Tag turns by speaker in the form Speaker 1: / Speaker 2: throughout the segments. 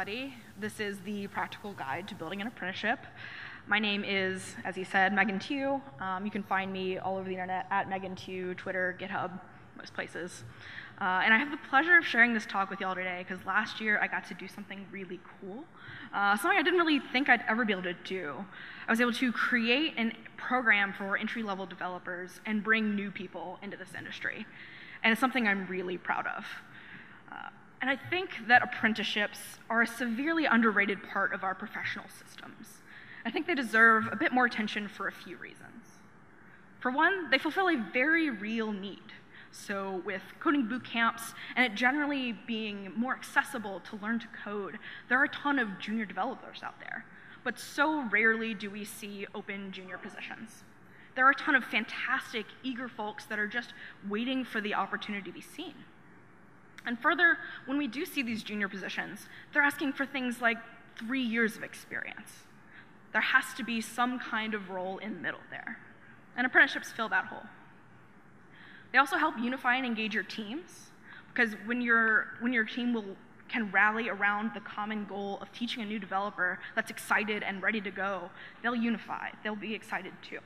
Speaker 1: everybody. This is the practical guide to building an apprenticeship. My name is, as he said, Megan Tiu. Um, you can find me all over the internet at Megan Tiu, Twitter, GitHub, most places. Uh, and I have the pleasure of sharing this talk with y'all today because last year I got to do something really cool, uh, something I didn't really think I'd ever be able to do. I was able to create a program for entry-level developers and bring new people into this industry. And it's something I'm really proud of. Uh, and I think that apprenticeships are a severely underrated part of our professional systems. I think they deserve a bit more attention for a few reasons. For one, they fulfill a very real need. So, with coding boot camps and it generally being more accessible to learn to code, there are a ton of junior developers out there. But so rarely do we see open junior positions. There are a ton of fantastic, eager folks that are just waiting for the opportunity to be seen. And further, when we do see these junior positions, they're asking for things like three years of experience. There has to be some kind of role in the middle there. And apprenticeships fill that hole. They also help unify and engage your teams, because when, your when your team will, can rally around the common goal of teaching a new developer that's excited and ready to go, they'll unify. They'll be excited too.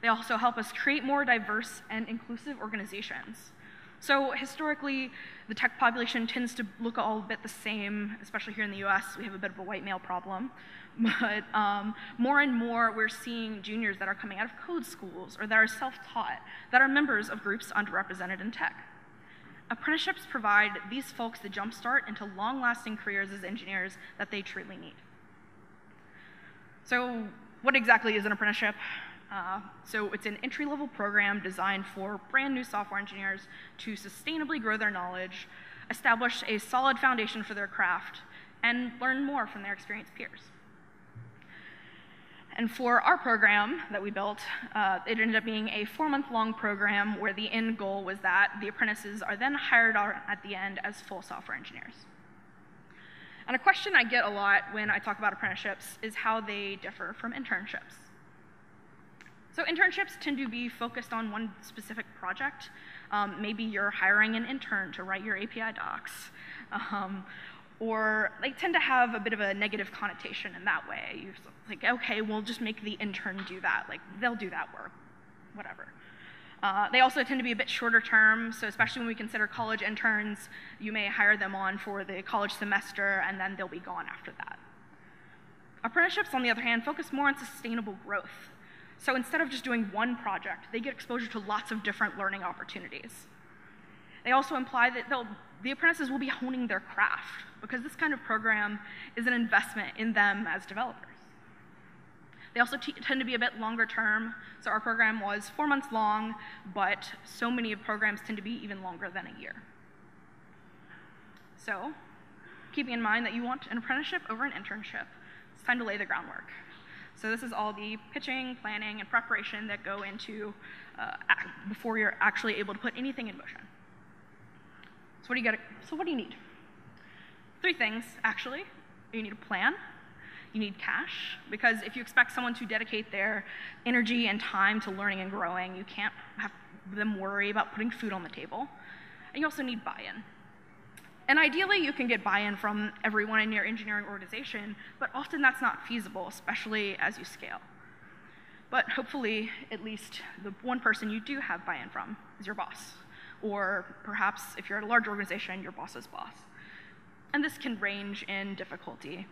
Speaker 1: They also help us create more diverse and inclusive organizations so historically, the tech population tends to look all a bit the same, especially here in the US, we have a bit of a white male problem. But um, more and more, we're seeing juniors that are coming out of code schools or that are self-taught, that are members of groups underrepresented in tech. Apprenticeships provide these folks the jumpstart into long-lasting careers as engineers that they truly need. So what exactly is an apprenticeship? Uh, so it's an entry-level program designed for brand new software engineers to sustainably grow their knowledge, establish a solid foundation for their craft, and learn more from their experienced peers. And for our program that we built, uh, it ended up being a four-month-long program where the end goal was that the apprentices are then hired at the end as full software engineers. And a question I get a lot when I talk about apprenticeships is how they differ from internships. So internships tend to be focused on one specific project. Um, maybe you're hiring an intern to write your API docs. Um, or they tend to have a bit of a negative connotation in that way. You're like, okay, we'll just make the intern do that. Like, they'll do that work, whatever. Uh, they also tend to be a bit shorter term, so especially when we consider college interns, you may hire them on for the college semester and then they'll be gone after that. Apprenticeships, on the other hand, focus more on sustainable growth. So instead of just doing one project, they get exposure to lots of different learning opportunities. They also imply that the apprentices will be honing their craft because this kind of program is an investment in them as developers. They also tend to be a bit longer term. So our program was four months long, but so many programs tend to be even longer than a year. So keeping in mind that you want an apprenticeship over an internship, it's time to lay the groundwork. So this is all the pitching, planning, and preparation that go into uh, before you're actually able to put anything in motion. So what do you get? So what do you need? Three things, actually. You need a plan. You need cash, because if you expect someone to dedicate their energy and time to learning and growing, you can't have them worry about putting food on the table. And you also need buy-in. And ideally, you can get buy-in from everyone in your engineering organization, but often that's not feasible, especially as you scale. But hopefully, at least the one person you do have buy-in from is your boss. Or perhaps, if you're at a large organization, your boss's boss. And this can range in difficulty.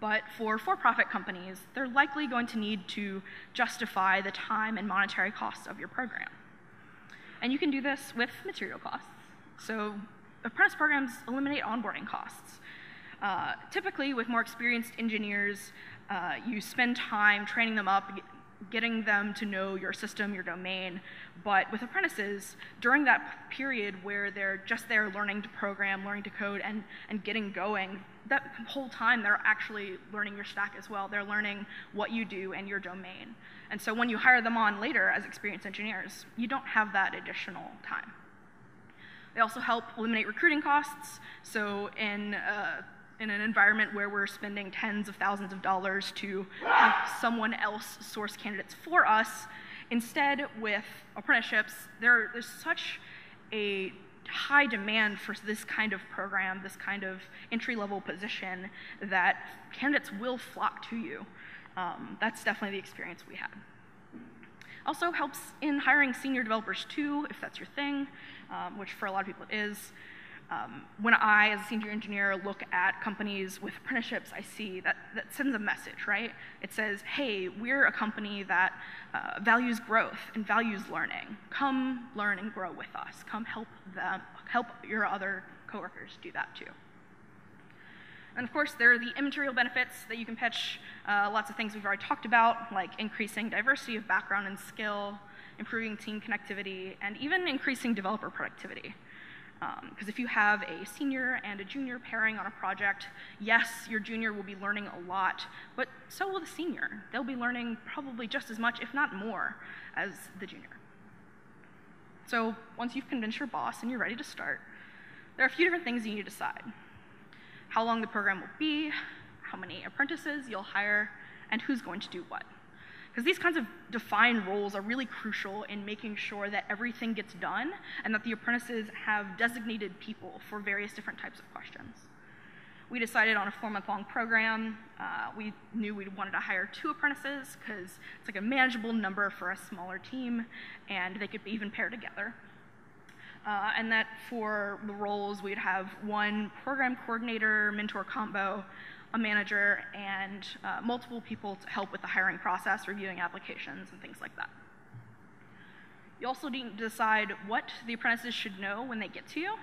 Speaker 1: But for for-profit companies, they're likely going to need to justify the time and monetary costs of your program. And you can do this with material costs. So apprentice programs eliminate onboarding costs. Uh, typically, with more experienced engineers, uh, you spend time training them up, getting them to know your system, your domain. But with apprentices, during that period where they're just there learning to program, learning to code, and, and getting going, that whole time they're actually learning your stack as well. They're learning what you do and your domain. And so when you hire them on later as experienced engineers, you don't have that additional time. They also help eliminate recruiting costs. So in, uh, in an environment where we're spending tens of thousands of dollars to have someone else source candidates for us, instead with apprenticeships, there, there's such a high demand for this kind of program, this kind of entry level position, that candidates will flock to you. Um, that's definitely the experience we had. Also helps in hiring senior developers too, if that's your thing, um, which for a lot of people it is. Um, when I, as a senior engineer, look at companies with apprenticeships, I see that that sends a message, right? It says, hey, we're a company that uh, values growth and values learning. Come learn and grow with us. Come help them, help your other coworkers do that too. And of course, there are the immaterial benefits that you can pitch. Uh, lots of things we've already talked about, like increasing diversity of background and skill, improving team connectivity, and even increasing developer productivity. Because um, if you have a senior and a junior pairing on a project, yes, your junior will be learning a lot, but so will the senior. They'll be learning probably just as much, if not more, as the junior. So once you've convinced your boss and you're ready to start, there are a few different things you need to decide. How long the program will be, how many apprentices you'll hire, and who's going to do what. Because these kinds of defined roles are really crucial in making sure that everything gets done and that the apprentices have designated people for various different types of questions. We decided on a four month long program. Uh, we knew we wanted to hire two apprentices because it's like a manageable number for a smaller team and they could be even pair together. Uh, and that for the roles, we'd have one program coordinator, mentor combo, a manager, and uh, multiple people to help with the hiring process, reviewing applications, and things like that. You also need to decide what the apprentices should know when they get to you,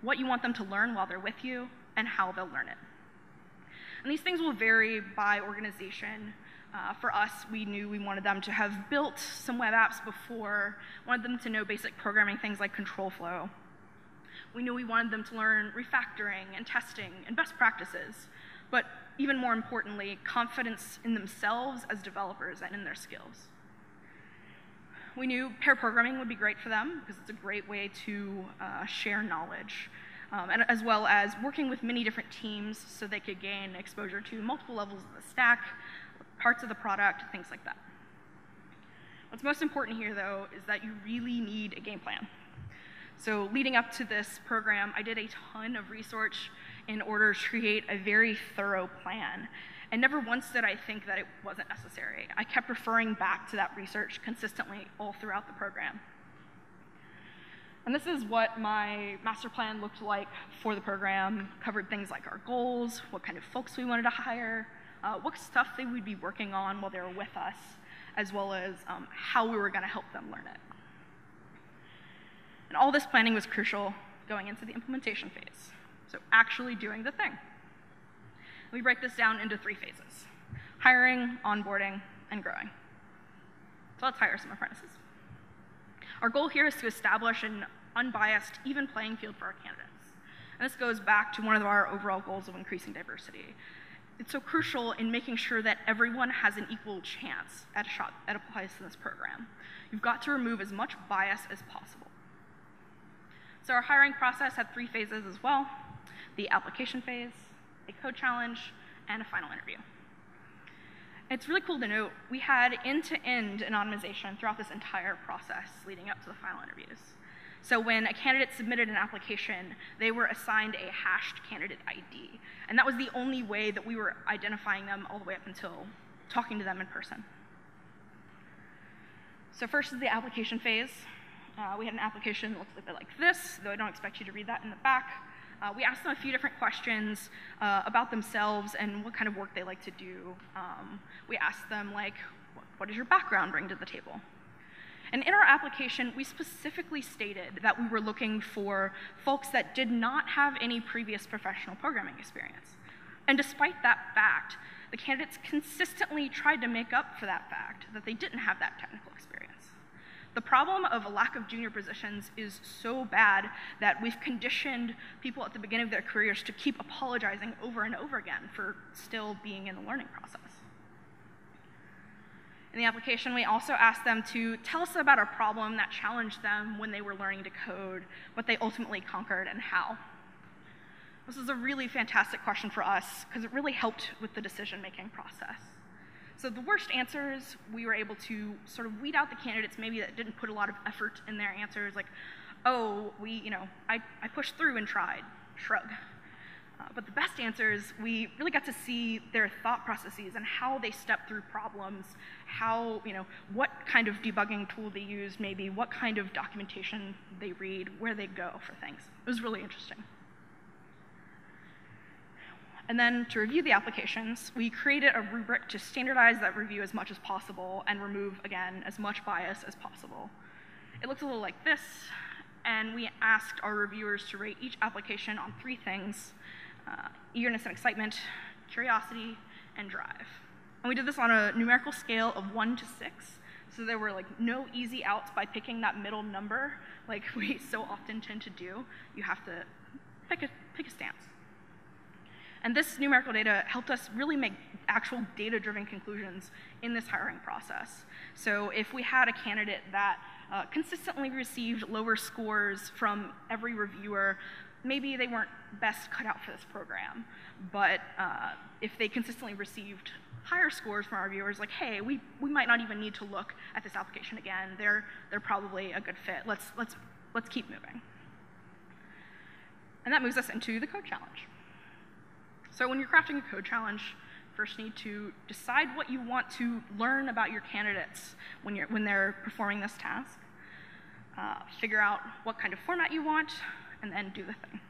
Speaker 1: what you want them to learn while they're with you, and how they'll learn it. And these things will vary by organization. Uh, for us, we knew we wanted them to have built some web apps before, wanted them to know basic programming things like control flow. We knew we wanted them to learn refactoring and testing and best practices but even more importantly, confidence in themselves as developers and in their skills. We knew pair programming would be great for them because it's a great way to uh, share knowledge, um, and as well as working with many different teams so they could gain exposure to multiple levels of the stack, parts of the product, things like that. What's most important here, though, is that you really need a game plan. So leading up to this program, I did a ton of research in order to create a very thorough plan. And never once did I think that it wasn't necessary. I kept referring back to that research consistently all throughout the program. And this is what my master plan looked like for the program. Covered things like our goals, what kind of folks we wanted to hire, uh, what stuff they would be working on while they were with us, as well as um, how we were going to help them learn it. And all this planning was crucial going into the implementation phase. So actually doing the thing. We break this down into three phases, hiring, onboarding, and growing. So let's hire some apprentices. Our goal here is to establish an unbiased, even playing field for our candidates. And this goes back to one of our overall goals of increasing diversity. It's so crucial in making sure that everyone has an equal chance at a shot at a place in this program. You've got to remove as much bias as possible. So our hiring process had three phases as well the application phase, a code challenge, and a final interview. It's really cool to note we had end-to-end anonymization throughout this entire process leading up to the final interviews. So when a candidate submitted an application, they were assigned a hashed candidate ID. And that was the only way that we were identifying them all the way up until talking to them in person. So first is the application phase. Uh, we had an application that looked a bit like this, though I don't expect you to read that in the back. Uh, we asked them a few different questions uh, about themselves and what kind of work they like to do. Um, we asked them, like, what does your background bring to the table? And in our application, we specifically stated that we were looking for folks that did not have any previous professional programming experience. And despite that fact, the candidates consistently tried to make up for that fact that they didn't have that technical experience. The problem of a lack of junior positions is so bad that we've conditioned people at the beginning of their careers to keep apologizing over and over again for still being in the learning process. In the application, we also asked them to tell us about a problem that challenged them when they were learning to code, what they ultimately conquered, and how. This is a really fantastic question for us because it really helped with the decision-making process. So the worst answers, we were able to sort of weed out the candidates maybe that didn't put a lot of effort in their answers, like, oh, we, you know, I, I pushed through and tried, shrug. Uh, but the best answers, we really got to see their thought processes and how they step through problems, how, you know, what kind of debugging tool they use, maybe what kind of documentation they read, where they go for things. It was really interesting. And then to review the applications, we created a rubric to standardize that review as much as possible and remove, again, as much bias as possible. It looks a little like this, and we asked our reviewers to rate each application on three things, uh, eagerness and excitement, curiosity, and drive. And we did this on a numerical scale of one to six, so there were like no easy outs by picking that middle number like we so often tend to do. You have to pick a, pick a stance. And this numerical data helped us really make actual data-driven conclusions in this hiring process. So if we had a candidate that uh, consistently received lower scores from every reviewer, maybe they weren't best cut out for this program. But uh, if they consistently received higher scores from our viewers, like, hey, we, we might not even need to look at this application again. They're, they're probably a good fit. Let's, let's, let's keep moving. And that moves us into the code challenge. So when you're crafting a code challenge, first need to decide what you want to learn about your candidates when, you're, when they're performing this task, uh, figure out what kind of format you want, and then do the thing.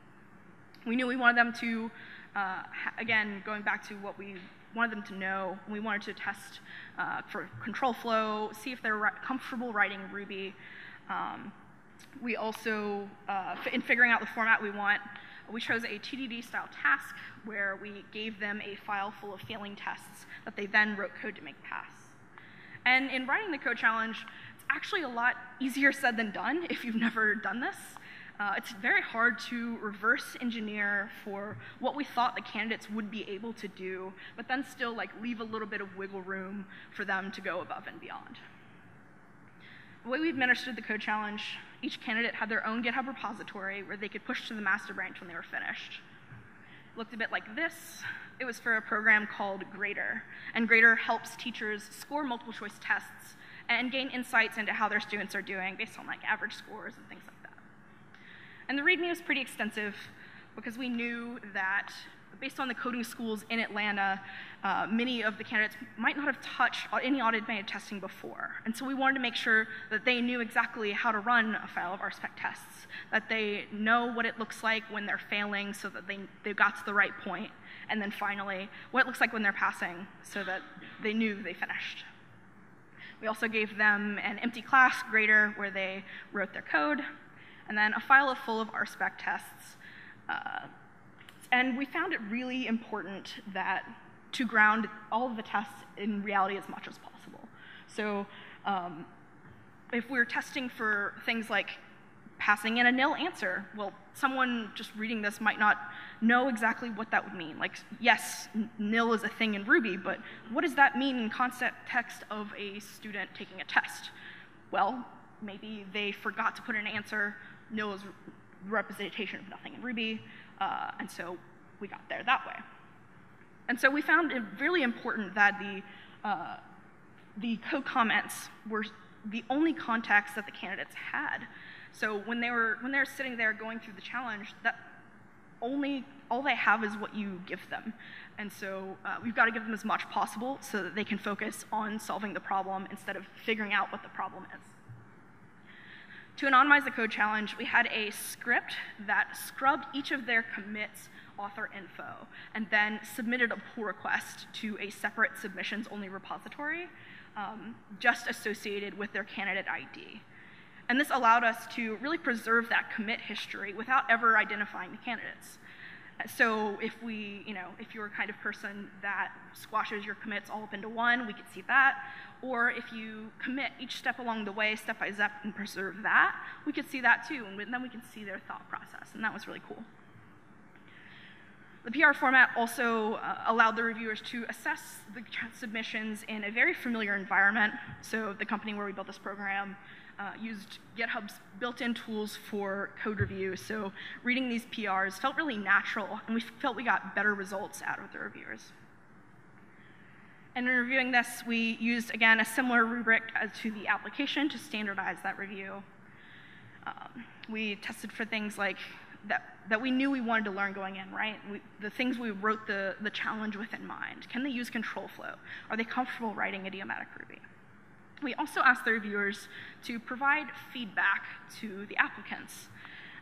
Speaker 1: We knew we wanted them to, uh, again, going back to what we wanted them to know, we wanted to test uh, for control flow, see if they're comfortable writing Ruby. Um, we also, uh, in figuring out the format we want, we chose a TDD style task where we gave them a file full of failing tests that they then wrote code to make pass. And in writing the code challenge, it's actually a lot easier said than done if you've never done this. Uh, it's very hard to reverse engineer for what we thought the candidates would be able to do, but then still like leave a little bit of wiggle room for them to go above and beyond. The way we administered the code challenge, each candidate had their own GitHub repository where they could push to the master branch when they were finished. It looked a bit like this. It was for a program called Grader, and Grader helps teachers score multiple choice tests and gain insights into how their students are doing based on like average scores and things like that. And the README was pretty extensive because we knew that based on the coding schools in Atlanta, uh, many of the candidates might not have touched any automated testing before. And so we wanted to make sure that they knew exactly how to run a file of RSpec tests, that they know what it looks like when they're failing so that they, they got to the right point, and then finally, what it looks like when they're passing so that they knew they finished. We also gave them an empty class grader where they wrote their code, and then a file full of RSpec tests. Uh, and we found it really important that to ground all of the tests in reality as much as possible. So um, if we're testing for things like passing in a nil answer, well, someone just reading this might not know exactly what that would mean. Like, yes, nil is a thing in Ruby, but what does that mean in context of a student taking a test? Well, maybe they forgot to put an answer is representation of nothing in Ruby, uh, and so we got there that way. And so we found it really important that the, uh, the code comments were the only context that the candidates had. So when they were when they're sitting there going through the challenge, that only all they have is what you give them. And so uh, we've got to give them as much possible so that they can focus on solving the problem instead of figuring out what the problem is. To anonymize the code challenge, we had a script that scrubbed each of their commits author info and then submitted a pull request to a separate submissions only repository um, just associated with their candidate ID. And this allowed us to really preserve that commit history without ever identifying the candidates. So if we, you know, if you're a kind of person that squashes your commits all up into one, we could see that. Or if you commit each step along the way, step by step, and preserve that, we could see that too, and then we can see their thought process, and that was really cool. The PR format also uh, allowed the reviewers to assess the submissions in a very familiar environment. So the company where we built this program uh, used GitHub's built-in tools for code review. So reading these PRs felt really natural, and we felt we got better results out of the reviewers. And in reviewing this, we used, again, a similar rubric as to the application to standardize that review. Um, we tested for things like that, that we knew we wanted to learn going in, right? We, the things we wrote the, the challenge with in mind. Can they use control flow? Are they comfortable writing idiomatic Ruby? We also asked the reviewers to provide feedback to the applicants.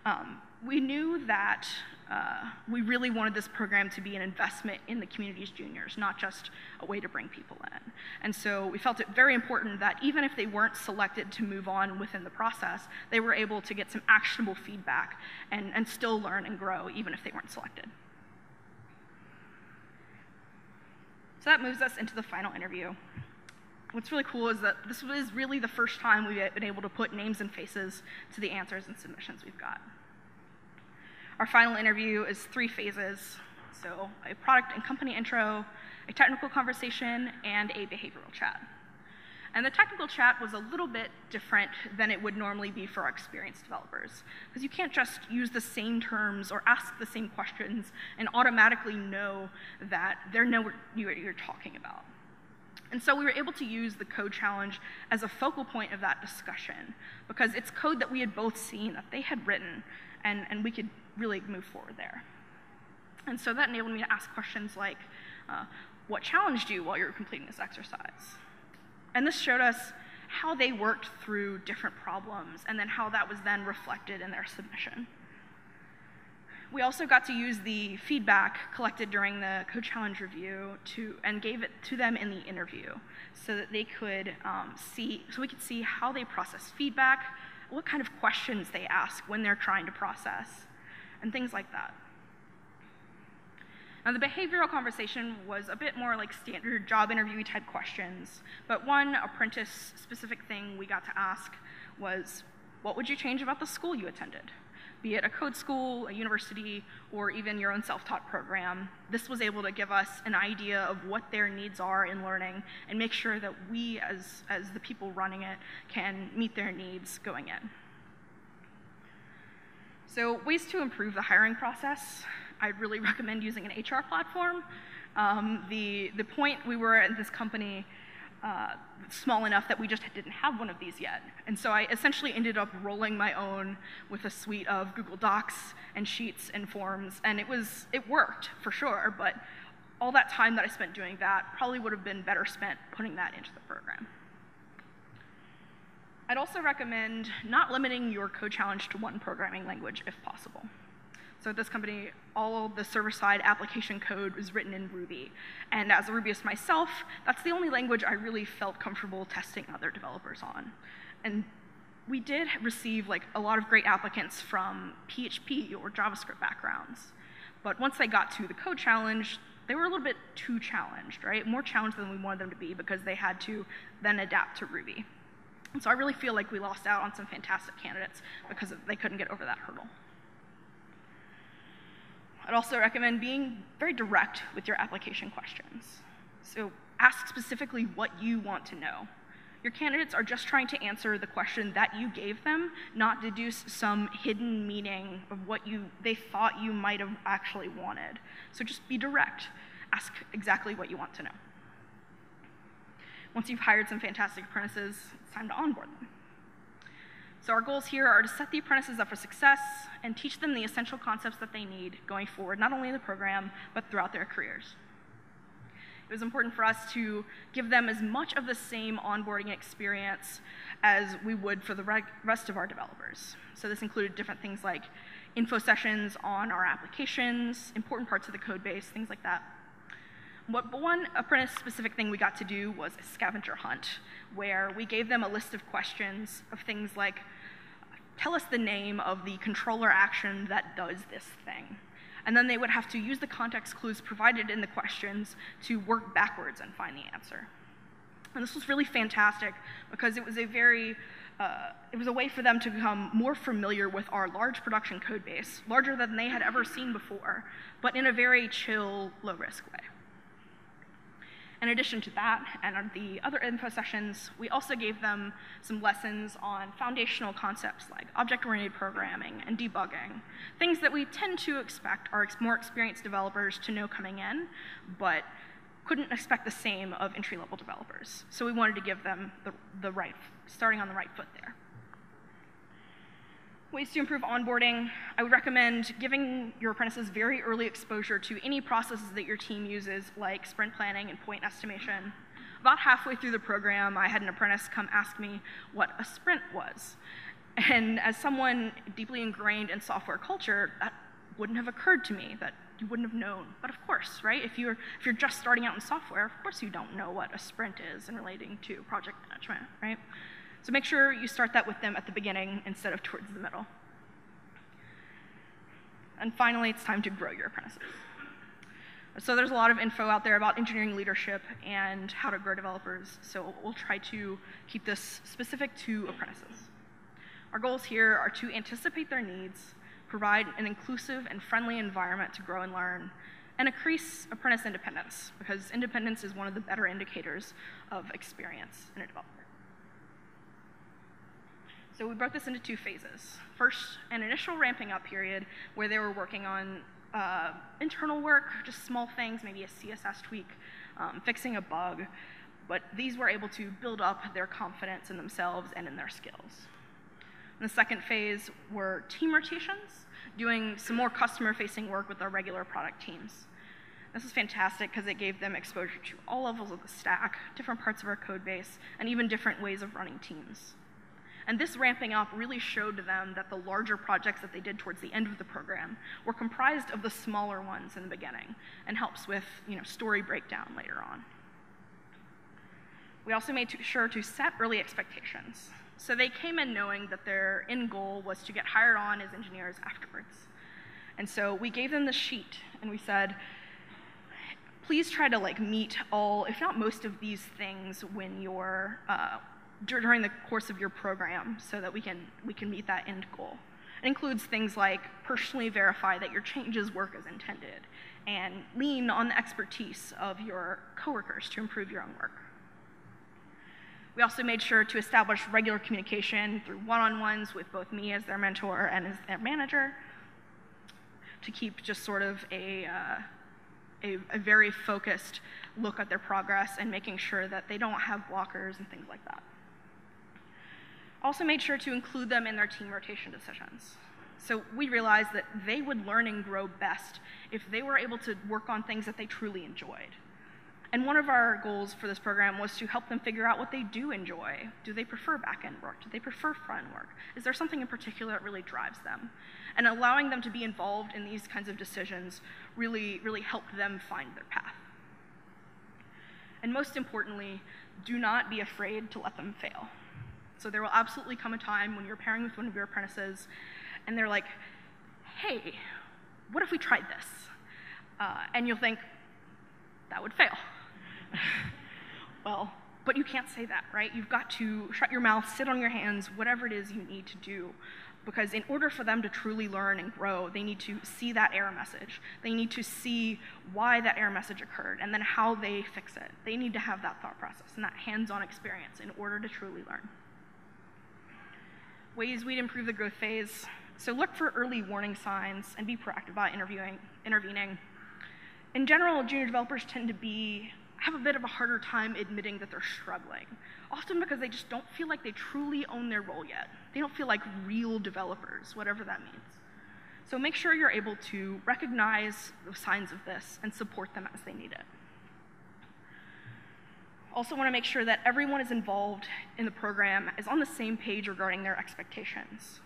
Speaker 1: Um, we knew that uh, we really wanted this program to be an investment in the community's juniors, not just a way to bring people in. And so we felt it very important that even if they weren't selected to move on within the process, they were able to get some actionable feedback and, and still learn and grow even if they weren't selected. So that moves us into the final interview. What's really cool is that this is really the first time we've been able to put names and faces to the answers and submissions we've got. Our final interview is three phases. So a product and company intro, a technical conversation, and a behavioral chat. And the technical chat was a little bit different than it would normally be for our experienced developers. Because you can't just use the same terms or ask the same questions and automatically know that they know what you're talking about. And so we were able to use the code challenge as a focal point of that discussion because it's code that we had both seen, that they had written, and, and we could really move forward there. And so that enabled me to ask questions like, uh, what challenged you while you were completing this exercise? And this showed us how they worked through different problems and then how that was then reflected in their submission. We also got to use the feedback collected during the code challenge review to, and gave it to them in the interview so that they could um, see, so we could see how they process feedback, what kind of questions they ask when they're trying to process, and things like that. Now, the behavioral conversation was a bit more like standard job interview type questions, but one apprentice specific thing we got to ask was what would you change about the school you attended? Be it a code school, a university, or even your own self taught program. This was able to give us an idea of what their needs are in learning and make sure that we, as, as the people running it, can meet their needs going in. So ways to improve the hiring process. I'd really recommend using an HR platform. Um, the, the point we were at this company uh, small enough that we just didn't have one of these yet. And so I essentially ended up rolling my own with a suite of Google Docs and Sheets and Forms, and it was, it worked for sure, but all that time that I spent doing that probably would have been better spent putting that into the program. I'd also recommend not limiting your code challenge to one programming language if possible. So at this company, all the server-side application code was written in Ruby. And as a Rubyist myself, that's the only language I really felt comfortable testing other developers on. And we did receive like a lot of great applicants from PHP or JavaScript backgrounds. But once they got to the code challenge, they were a little bit too challenged, right? More challenged than we wanted them to be because they had to then adapt to Ruby. And so I really feel like we lost out on some fantastic candidates because they couldn't get over that hurdle. I'd also recommend being very direct with your application questions. So ask specifically what you want to know. Your candidates are just trying to answer the question that you gave them, not deduce some hidden meaning of what you, they thought you might have actually wanted. So just be direct. Ask exactly what you want to know. Once you've hired some fantastic apprentices, it's time to onboard them. So our goals here are to set the apprentices up for success and teach them the essential concepts that they need going forward, not only in the program, but throughout their careers. It was important for us to give them as much of the same onboarding experience as we would for the rest of our developers. So this included different things like info sessions on our applications, important parts of the code base, things like that. One apprentice-specific thing we got to do was a scavenger hunt, where we gave them a list of questions of things like, tell us the name of the controller action that does this thing. And then they would have to use the context clues provided in the questions to work backwards and find the answer. And this was really fantastic because it was a very, uh, it was a way for them to become more familiar with our large production code base, larger than they had ever seen before, but in a very chill, low risk way. In addition to that, and the other info sessions, we also gave them some lessons on foundational concepts like object-oriented programming and debugging, things that we tend to expect our more experienced developers to know coming in, but couldn't expect the same of entry-level developers. So we wanted to give them the, the right, starting on the right foot there. Ways to improve onboarding. I would recommend giving your apprentices very early exposure to any processes that your team uses, like sprint planning and point estimation. About halfway through the program, I had an apprentice come ask me what a sprint was. And as someone deeply ingrained in software culture, that wouldn't have occurred to me, that you wouldn't have known. But of course, right? If you're, if you're just starting out in software, of course you don't know what a sprint is in relating to project management, right? So make sure you start that with them at the beginning instead of towards the middle. And finally, it's time to grow your apprentices. So there's a lot of info out there about engineering leadership and how to grow developers. So we'll try to keep this specific to apprentices. Our goals here are to anticipate their needs, provide an inclusive and friendly environment to grow and learn, and increase apprentice independence, because independence is one of the better indicators of experience in a developer. So we broke this into two phases. First, an initial ramping up period where they were working on uh, internal work, just small things, maybe a CSS tweak, um, fixing a bug, but these were able to build up their confidence in themselves and in their skills. The second phase were team rotations, doing some more customer-facing work with our regular product teams. This is fantastic because it gave them exposure to all levels of the stack, different parts of our code base, and even different ways of running teams. And this ramping up really showed them that the larger projects that they did towards the end of the program were comprised of the smaller ones in the beginning and helps with you know, story breakdown later on. We also made sure to set early expectations. So they came in knowing that their end goal was to get hired on as engineers afterwards. And so we gave them the sheet and we said, please try to like meet all, if not most of these things when you're, uh, during the course of your program so that we can, we can meet that end goal. It includes things like personally verify that your changes work as intended and lean on the expertise of your coworkers to improve your own work. We also made sure to establish regular communication through one-on-ones with both me as their mentor and as their manager to keep just sort of a, uh, a, a, very focused look at their progress and making sure that they don't have blockers and things like that. Also made sure to include them in their team rotation decisions. So we realized that they would learn and grow best if they were able to work on things that they truly enjoyed. And one of our goals for this program was to help them figure out what they do enjoy. Do they prefer back-end work? Do they prefer front-end work? Is there something in particular that really drives them? And allowing them to be involved in these kinds of decisions really, really helped them find their path. And most importantly, do not be afraid to let them fail. So there will absolutely come a time when you're pairing with one of your apprentices and they're like, hey, what if we tried this? Uh, and you'll think, that would fail. well, but you can't say that, right? You've got to shut your mouth, sit on your hands, whatever it is you need to do. Because in order for them to truly learn and grow, they need to see that error message. They need to see why that error message occurred and then how they fix it. They need to have that thought process and that hands-on experience in order to truly learn. Ways we'd improve the growth phase. So look for early warning signs and be proactive about interviewing, intervening. In general, junior developers tend to be have a bit of a harder time admitting that they're struggling, often because they just don't feel like they truly own their role yet. They don't feel like real developers, whatever that means. So make sure you're able to recognize the signs of this and support them as they need it. Also want to make sure that everyone is involved in the program is on the same page regarding their expectations.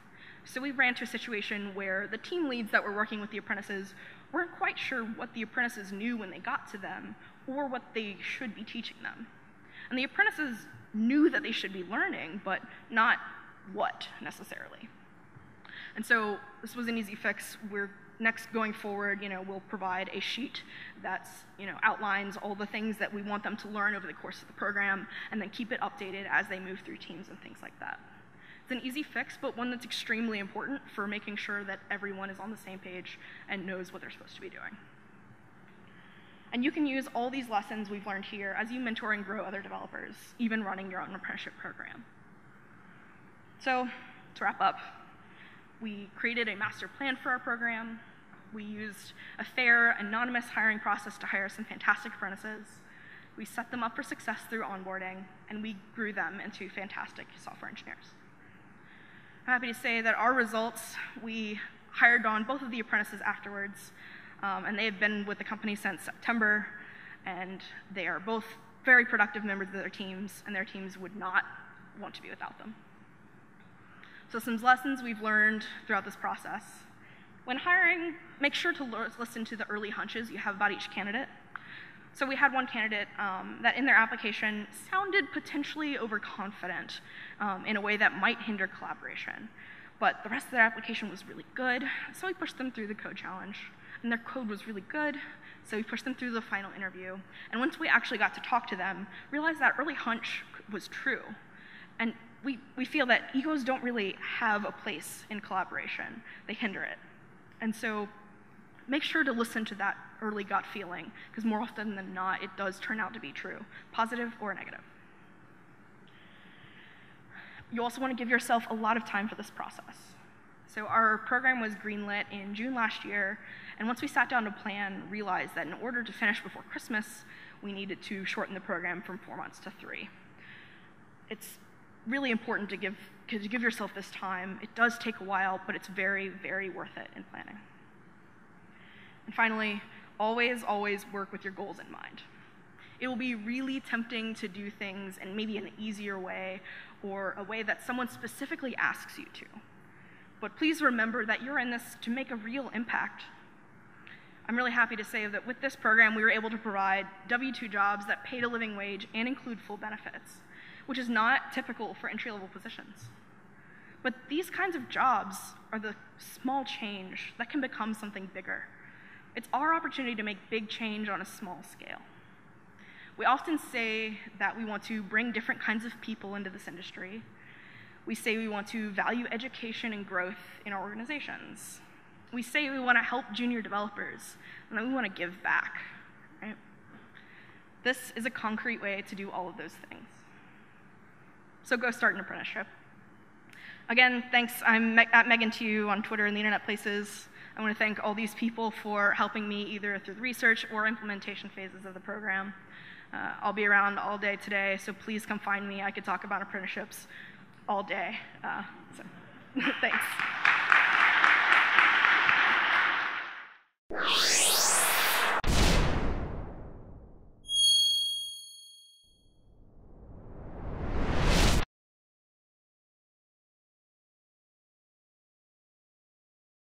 Speaker 1: So we ran to a situation where the team leads that were working with the apprentices weren't quite sure what the apprentices knew when they got to them or what they should be teaching them. And the apprentices knew that they should be learning, but not what necessarily. And so this was an easy fix. We're next going forward, you know, we'll provide a sheet that's, you know, outlines all the things that we want them to learn over the course of the program and then keep it updated as they move through teams and things like that. It's an easy fix, but one that's extremely important for making sure that everyone is on the same page and knows what they're supposed to be doing. And you can use all these lessons we've learned here as you mentor and grow other developers, even running your own apprenticeship program. So, to wrap up, we created a master plan for our program. We used a fair, anonymous hiring process to hire some fantastic apprentices. We set them up for success through onboarding, and we grew them into fantastic software engineers. I'm happy to say that our results, we hired on both of the apprentices afterwards, um, and they have been with the company since September, and they are both very productive members of their teams, and their teams would not want to be without them. So some lessons we've learned throughout this process. When hiring, make sure to listen to the early hunches you have about each candidate. So we had one candidate um, that in their application sounded potentially overconfident um, in a way that might hinder collaboration. But the rest of their application was really good, so we pushed them through the code challenge. And their code was really good, so we pushed them through the final interview. And once we actually got to talk to them, realized that early hunch was true. And we, we feel that egos don't really have a place in collaboration. They hinder it. And so make sure to listen to that early gut feeling, because more often than not, it does turn out to be true, positive or negative. You also want to give yourself a lot of time for this process. So our program was greenlit in June last year, and once we sat down to plan, realized that in order to finish before Christmas, we needed to shorten the program from four months to three. It's really important to give, to give yourself this time. It does take a while, but it's very, very worth it in planning. And finally, always, always work with your goals in mind. It will be really tempting to do things in maybe an easier way or a way that someone specifically asks you to. But please remember that you're in this to make a real impact. I'm really happy to say that with this program, we were able to provide W-2 jobs that paid a living wage and include full benefits, which is not typical for entry-level positions. But these kinds of jobs are the small change that can become something bigger. It's our opportunity to make big change on a small scale. We often say that we want to bring different kinds of people into this industry. We say we want to value education and growth in our organizations. We say we want to help junior developers, and that we want to give back. Right? This is a concrete way to do all of those things. So go start an apprenticeship. Again, thanks. I'm Me at Megan to you on Twitter and the internet places. I want to thank all these people for helping me either through the research or implementation phases of the program. Uh, I'll be around all day today, so please come find me. I could talk about apprenticeships all day. Uh, so thanks.